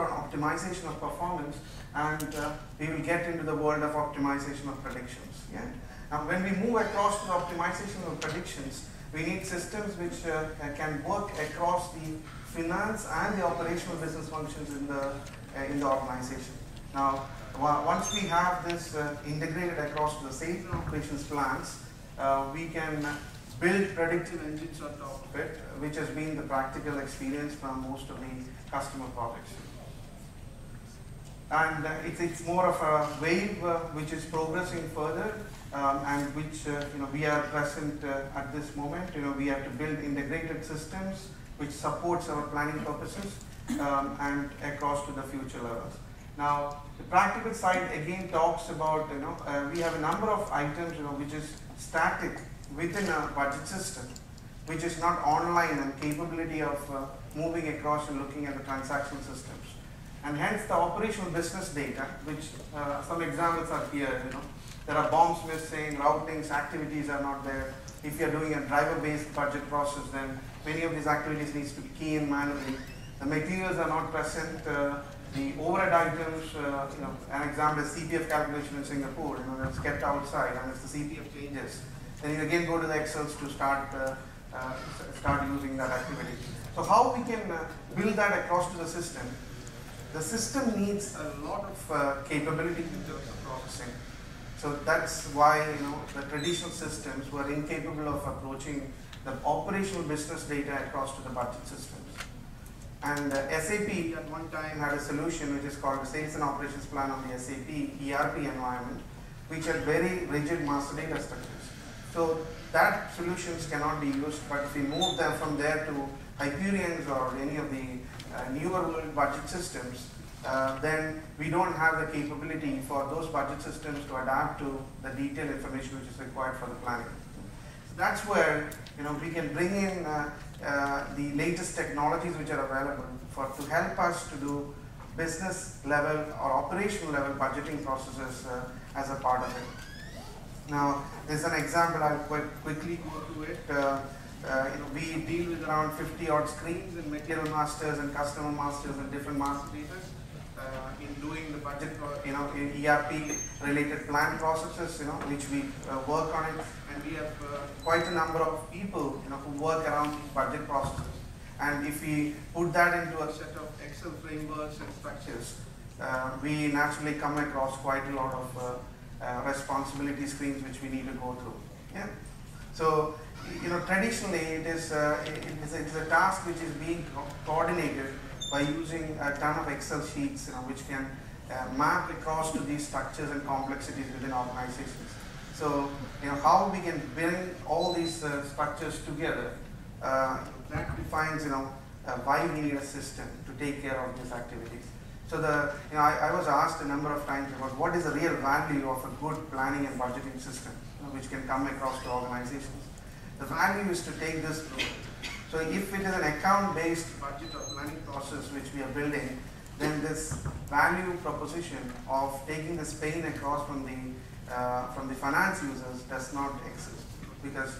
on optimization of performance and uh, we will get into the world of optimization of predictions. Yeah? Now when we move across to optimization of predictions, we need systems which uh, can work across the finance and the operational business functions in the, uh, in the organization. Now once we have this uh, integrated across the sales and operations plans, uh, we can build predictive engines on top of it, which has been the practical experience from most of the customer projects and uh, it's, it's more of a wave uh, which is progressing further um, and which uh, you know we are present at this moment. You know we have to build integrated systems which supports our planning purposes um, and across to the future levels. Now the practical side again talks about you know uh, we have a number of items you know which is static within a budget system which is not online and capability of uh, moving across and looking at the transaction systems and hence the operational business data, which uh, some examples are here, you know. There are BOMs missing, routings, activities are not there. If you're doing a driver-based budget process, then many of these activities needs to be key in manually. The materials are not present. Uh, the overhead items, uh, you know, an example is CPF calculation in Singapore, you know, that's kept outside and if the CPF changes, then you again go to the Excels to start uh, uh, start using that activity. So how we can uh, build that across to the system the system needs a lot of uh, capability in terms of processing. So that's why you know the traditional systems were incapable of approaching the operational business data across to the budget systems. And uh, SAP at one time had a solution which is called the Sales and Operations Plan on the SAP ERP environment, which had very rigid master data structures. So that solutions cannot be used, but if we move them from there to Hyperions or any of the uh, newer world budget systems, uh, then we don't have the capability for those budget systems to adapt to the detailed information which is required for the planning. So that's where you know we can bring in uh, the latest technologies which are available for to help us to do business level or operational level budgeting processes uh, as a part of it. Now, there's an example, I'll quite quickly go to it. Uh, uh, you know, we deal with around 50 odd screens in material masters and customer masters and different master data uh, in doing the budget, you know, in ERP related plan processes, you know, which we uh, work on it. And we have uh, quite a number of people, you know, who work around these budget processes. And if we put that into a set of Excel frameworks and structures, uh, we naturally come across quite a lot of uh, responsibility screens which we need to go through. Yeah. So you know, traditionally it is, uh, it, is a, it is a task which is being co coordinated by using a ton of Excel sheets, you know, which can uh, map across to these structures and complexities within organizations. So, you know, how we can bring all these uh, structures together, uh, that defines, you know, why we need a system to take care of these activities. So the, you know, I, I, was asked a number of times about what is the real value of a good planning and budgeting system, you know, which can come across to organizations. The value is to take this through. So if it is an account-based budget or planning process which we are building, then this value proposition of taking this pain across from the uh, from the finance users does not exist because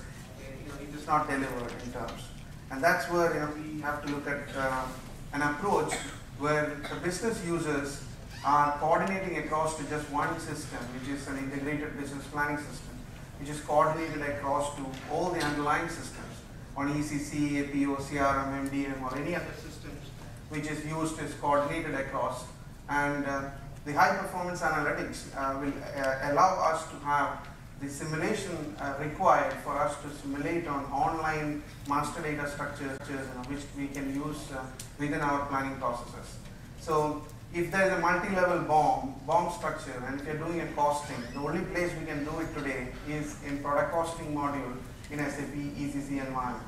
it is not delivered in terms. And that's where you know, we have to look at uh, an approach where the business users are coordinating across to just one system, which is an integrated business planning system which is coordinated across to all the underlying systems on ECC, APO, CRM, MDM or any other systems which is used is coordinated across and uh, the high performance analytics uh, will uh, allow us to have the simulation uh, required for us to simulate on online master data structures which we can use uh, within our planning processes. So if there is a multi-level BOM, BOM structure, and if you're doing a costing, the only place we can do it today is in product costing module in SAP ECC environment.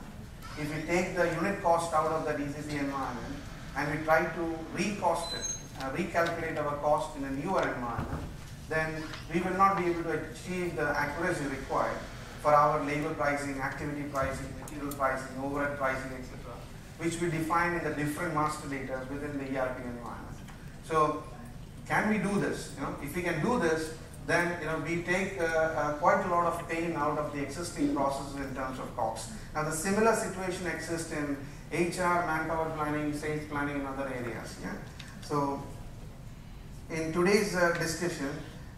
If we take the unit cost out of that ECC environment and we try to recost it, uh, recalculate our cost in a newer environment, then we will not be able to achieve the accuracy required for our labor pricing, activity pricing, material pricing, overhead pricing, etc., which we define in the different master data within the ERP environment. So can we do this? You know, if we can do this, then you know we take uh, uh, quite a lot of pain out of the existing processes in terms of costs. Now the similar situation exists in HR, manpower planning, sales planning, and other areas. Yeah, So in today's uh, discussion,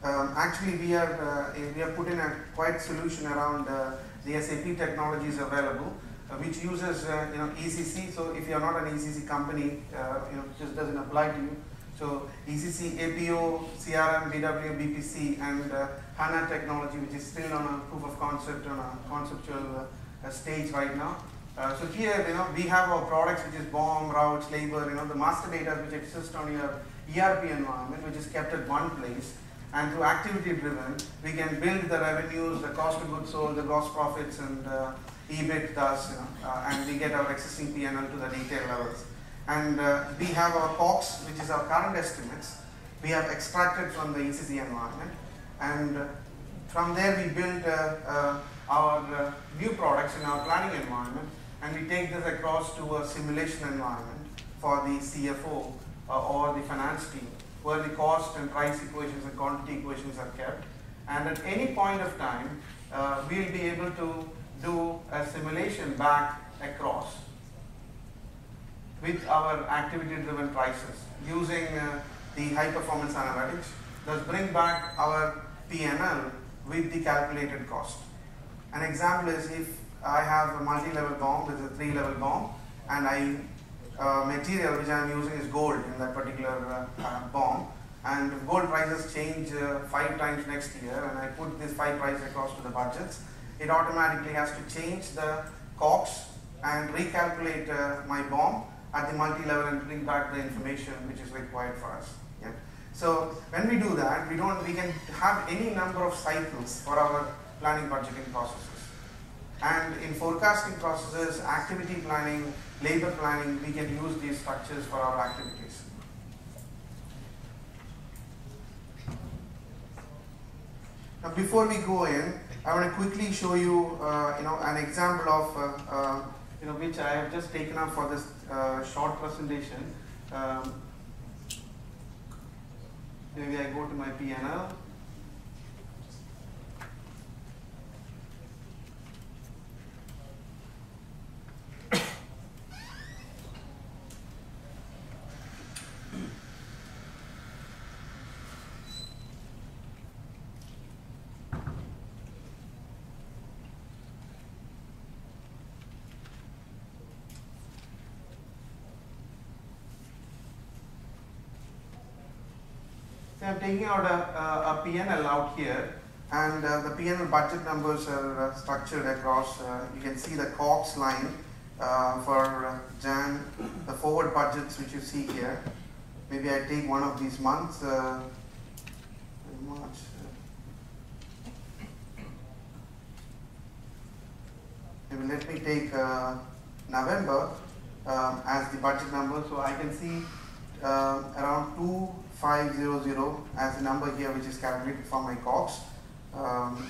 um, actually we are uh, we have put in a quite solution around uh, the SAP technologies available, uh, which uses you know ECC. So if you are not an ECC company, you know just doesn't apply to you. So ECC, APO, CRM, BW, BPC, and uh, HANA technology, which is still on a proof of concept on a conceptual uh, stage right now. Uh, so here, you know, we have our products which is BOM, routes, labor, you know, the master data which exists on your ERP environment, which is kept at one place. And through activity driven, we can build the revenues, the cost of goods sold, the gross profits, and uh, EBITDAs, you know, uh, and we get our existing P&L to the detail levels. And uh, we have our COGS, which is our current estimates. We have extracted from the ECC environment. And uh, from there, we build uh, uh, our new products in our planning environment and we take this across to a simulation environment for the CFO uh, or the finance team where the cost and price equations and quantity equations are kept and at any point of time uh, we'll be able to do a simulation back across with our activity driven prices using uh, the high performance analytics thus bring back our PNL with the calculated cost. An example is if I have a multi-level BOM with a three-level BOM, and I uh, material which I am using is gold in that particular uh, uh, BOM. And gold prices change uh, five times next year, and I put this five price across to the budgets, it automatically has to change the COGS and recalculate uh, my BOM at the multi-level and bring back the information which is required for us. Yeah. So when we do that, we don't we can have any number of cycles for our planning budgeting processes. And in forecasting processes, activity planning, labor planning, we can use these structures for our activities. Now before we go in, I want to quickly show you, uh, you know, an example of, uh, uh, you know, which I have just taken up for this short presentation. Um, maybe I go to my PNL. So I'm taking out a, a, a PNL out here and uh, the PNL budget numbers are uh, structured across, uh, you can see the COGS line uh, for uh, Jan, the forward budgets which you see here. Maybe I take one of these months, uh, March. Maybe let me take November um, as the budget number so I can see around two 500 as the number here which is calculated for my COGS. Um,